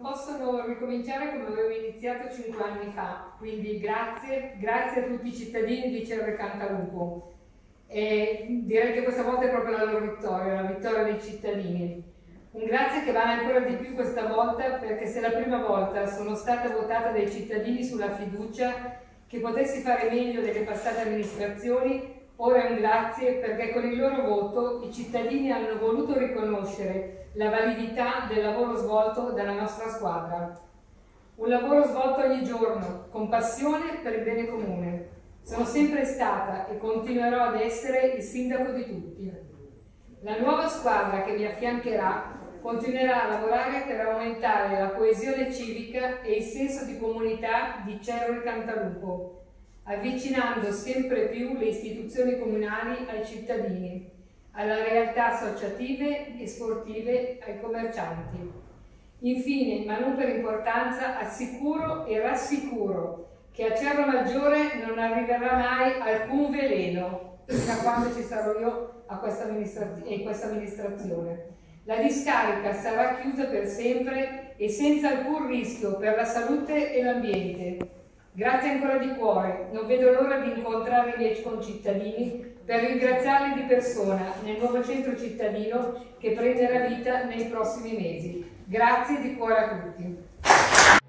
possono ricominciare come avevo iniziato cinque anni fa, quindi grazie, grazie a tutti i cittadini di Cerre Cantalupo. E direi che questa volta è proprio la loro vittoria, la vittoria dei cittadini. Un grazie che vale ancora di più questa volta perché se la prima volta sono stata votata dai cittadini sulla fiducia che potessi fare meglio delle passate amministrazioni, ora un grazie perché con il loro voto i cittadini hanno voluto riconoscere la validità del lavoro svolto dalla nostra squadra. Un lavoro svolto ogni giorno, con passione per il bene comune. Sono sempre stata e continuerò ad essere il sindaco di tutti. La nuova squadra che mi affiancherà continuerà a lavorare per aumentare la coesione civica e il senso di comunità di Cerro e Cantalupo, avvicinando sempre più le istituzioni comunali ai cittadini, alle realtà associative e sportive ai commercianti. Infine, ma non per importanza, assicuro e rassicuro che a Cerro Maggiore non arriverà mai alcun veleno da quando ci sarò io questa in questa amministrazione la discarica sarà chiusa per sempre e senza alcun rischio per la salute e l'ambiente. Grazie ancora di cuore, non vedo l'ora di incontrare i miei concittadini per ringraziarli di persona nel nuovo centro cittadino che prenderà vita nei prossimi mesi. Grazie di cuore a tutti.